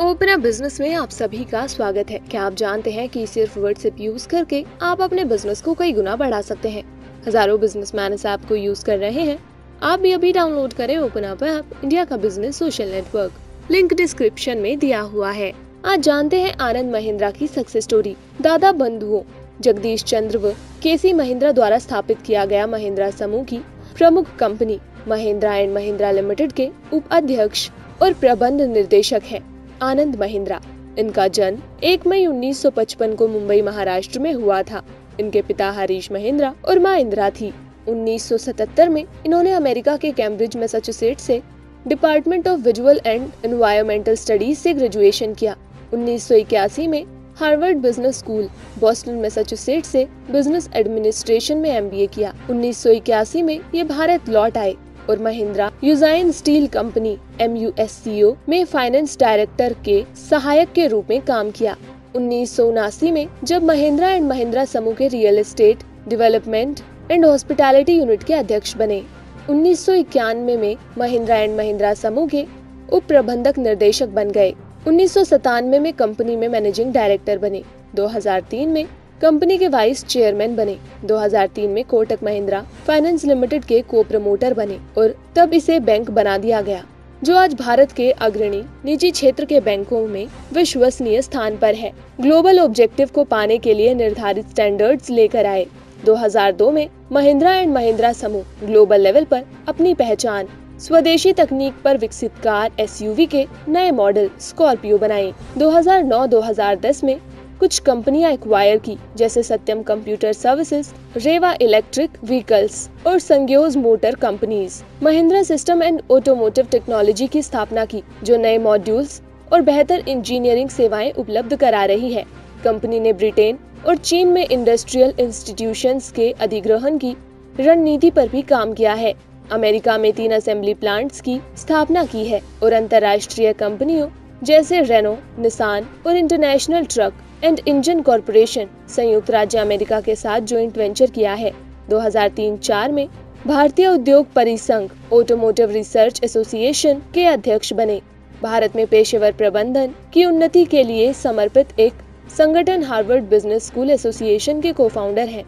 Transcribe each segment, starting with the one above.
ओपरा business में आप सभी का स्वागत है। क्या आप जानते हैं कि सिर्फ़ व्हाट्सएप यूज़ करके आप अपने बिज़नेस को कई गुना बढ़ा सकते हैं? हज़ारों बिजनेसमैन इस ऐप को यूज़ कर रहे हैं। आप भी अभी डाउनलोड करें ओपन अप ऐप, इंडिया का business social network. Link description में दिया हुआ है। आज जानते हैं आनंद महिंद्रा की सक्सेस स्टोरी, दादा बंधुओं। जगदीश चंद्र व केसी महिंद्रा द्वारा स्थापित किया गया महिंद्रा समूह की प्रमुख company, Mahindra and Mahindra limited के उप अध्यक्ष और प्रबंध निर्देशक हैं। आनंद महिंद्रा। इनका जन्म 1 मई 1955 को मुंबई महाराष्ट्र में हुआ था। इनके पिता हरीश महिंद्रा और माँ इंदिरा थी। 1977 में इन्होंने अमेरिका के कैम्ब्रिज, मैसाचुसेट्स से department of visual and environmental studies से ग्रेजुएशन किया। 1981 में Harvard business school, Boston, Massachusetts से बिज़नेस एडमिनिस्ट्रेशन में एमबीए किया। 1981 में ये भारत लौट आए। और Mahindra Ugine steel company MUSCO में फाइनेंस डायरेक्टर के सहायक के रूप में काम किया। उन्नीस सौ उनासी में जब महिंद्रा एंड महिंद्रा समूह के real estate development and hospitality unit के अध्यक्ष बने। उन्नीस सौ इक्यानवे में महिंद्रा एंड महिंद्रा समूह के उप प्रबंधक निर्देशक बन गए। उन्नीस सौ सतानवे में कंपनी में मैनेजिंग डायरेक्टर बने। 2003 में कंपनी के वाइस चेयरमैन बने। 2003 में कोटक महिंद्रा फाइनेंस लिमिटेड के को प्रमोटर बने और तब इसे बैंक बना दिया गया, जो आज भारत के अग्रणी निजी क्षेत्र के बैंकों में विश्वसनीय स्थान पर है। ग्लोबल ऑब्जेक्टिव को पाने के लिए निर्धारित स्टैंडर्ड्स लेकर आए। 2002 में महिंद्रा एंड महिंद्रा समूह ग्लोबल लेवल पर अपनी पहचान, स्वदेशी तकनीक पर विकसित कार एसयूवी के नए मॉडल स्कॉर्पियो बनाए। 2009-2010 में कुछ कंपनियाँ एक्वायर की, जैसे Satyam computer services Reva electric vehicles और Ssangyong motor companies Mahindra system and automotive technology की स्थापना की, जो नए मॉड्यूल्स और बेहतर इंजीनियरिंग सेवाएँ उपलब्ध करा रही है। कंपनी ने ब्रिटेन और चीन में इंडस्ट्रियल इंस्टीट्यूशंस के अधिग्रहण की रणनीति पर भी काम किया है। अमेरिका में तीन असेंबली प्लांट्स की स्थापना की है और अंतर्राष्ट्रीय कंपनियों जैसे रेनो निसान और international truck and engine corporation संयुक्त राज्य अमेरिका के साथ ज्वाइंट वेंचर किया है। 2003-4 में भारतीय उद्योग परिसंघ ऑटोमोटिव रिसर्च एसोसिएशन के अध्यक्ष बने। भारत में पेशेवर प्रबंधन की उन्नति के लिए समर्पित एक संगठन हार्वर्ड बिज़नेस स्कूल एसोसिएशन के को फाउंडर है।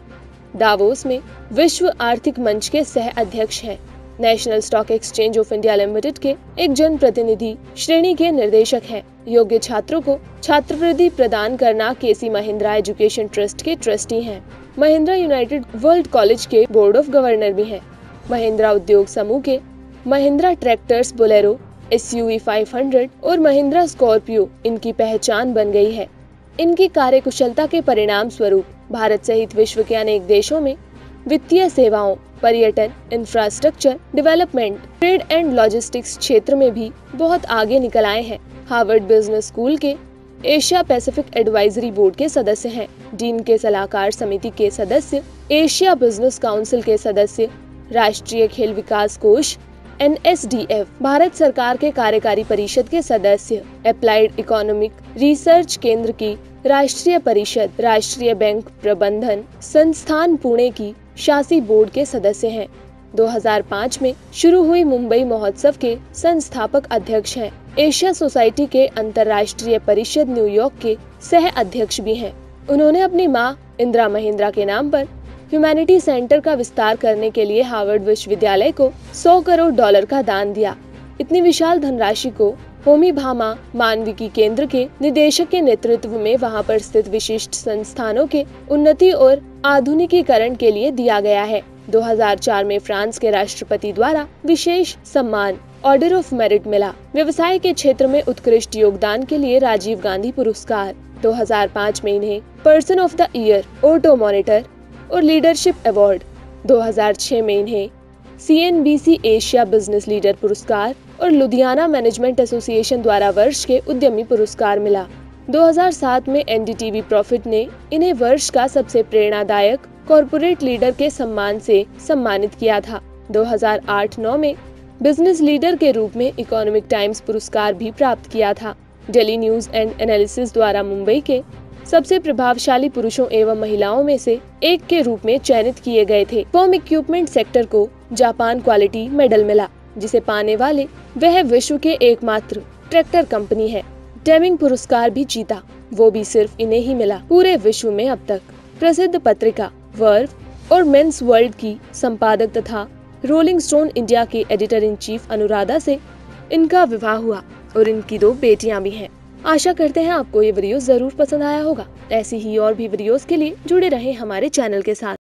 डावोस में विश्व आर्थिक मंच के सह अध्यक्ष हैं। National stock exchange of India limited के एक जन प्रतिनिधि श्रेणी के निर्देशक हैं। योग्य छात्रों को छात्रवृत्ति प्रदान करना केसी महिंद्रा एजुकेशन ट्रस्ट के ट्रस्टी हैं। महिंद्रा यूनाइटेड वर्ल्ड कॉलेज के बोर्ड ऑफ़ गवर्नर भी हैं। महिंद्रा उद्योग समूह के Mahindra tractors Bolero S U और महिंद्रा स्कॉर्पियो इनकी पहचान बन गई है। इनकी कार्यकुशलता के परिणाम स्वरूप भारत सहित विश्व के अनेक देशों में वित्तीय सेवाओं पर्यटन infrastructure development trade and logistics क्षेत्र में भी बहुत आगे निकल आए हैं। हार्वर्ड बिज़नेस स्कूल के एशिया पैसिफिक एडवाइजरी बोर्ड के सदस्य हैं। डीन के सलाहकार समिति के सदस्य एशिया बिज़नेस काउंसिल के सदस्य, राष्ट्रीय खेल विकास कोष एनएसडीएफ भारत सरकार के कार्यकारी परिषद के सदस्य अप्लाइड इकोनॉमिक रिसर्च केंद्र की राष्ट्रीय परिषद, राष्ट्रीय बैंक प्रबंधन संस्थान पुणे की शासी बोर्ड के सदस्य हैं। 2005 में शुरू हुई मुंबई महोत्सव के संस्थापक अध्यक्ष हैं। एशिया सोसाइटी के अंतर्राष्ट्रीय परिषद न्यूयॉर्क के सह अध्यक्ष भी हैं। उन्होंने अपनी माँ इंदिरा महिंद्रा के नाम पर ह्यूमैनिटी सेंटर का विस्तार करने के लिए हार्वर्ड विश्वविद्यालय को 100 करोड़ डॉलर का दान दिया। इतनी विशाल धनराशि को होमी भामा मानविकी केंद्र के निदेशक के नेतृत्व में वहाँ पर स्थित विशिष्ट संस्थानों के उन्नति और आधुनिकीकरण के लिए दिया गया है। 2004 में फ्रांस के राष्ट्रपति द्वारा विशेष सम्मान ऑर्डर ऑफ़ मेरिट मिला। व्यवसाय के क्षेत्र में उत्कृष्ट योगदान के लिए राजीव गांधी पुरस्कार। 2005 में इन्हें person of the year auto monitor और लीडरशिप अवार्ड 2006 में इन्हें सीएनबीसी एशिया बिज़नेस लीडर पुरस्कार और लुधियाना मैनेजमेंट एसोसिएशन द्वारा वर्ष के उद्यमी पुरस्कार मिला। 2007 में एनडीटीवी प्रॉफिट ने इन्हें वर्ष का सबसे प्रेरणादायक कॉरपोरेट लीडर के सम्मान से सम्मानित किया था। 2008-9 में बिज़नेस लीडर के रूप में इकोनॉमिक टाइम्स पुरस्कार भी प्राप्त किया था। डेली न्यूज़ एंड एनालिसिस द्वारा मुंबई के सबसे प्रभावशाली पुरुषों एवं महिलाओं में से एक के रूप में चयनित किए गए थे। फॉर्म इक्विपमेंट सेक्टर को जापान क्वालिटी मेडल मिला। जिसे पाने वाले वह विश्व के एकमात्र ट्रैक्टर कंपनी है। डेमिंग पुरस्कार भी जीता, वो भी सिर्फ़ इन्हें ही मिला। पूरे विश्व में अब तक प्रसिद्ध पत्रिका वर्व और मेंस वर्ल्ड की संपादक तथा रोलिंग स्टोन इंडिया के एडिटर इन चीफ अनुराधा से इनका विवाह हुआ और इनकी दो बेटियाँ भी हैं। आशा करते हैं आपको ये वीडियो ज़रूर पसंद आया होगा। ऐसी ही और भी वीडियोस के लिए जुड़े रहें हमारे चैनल के साथ।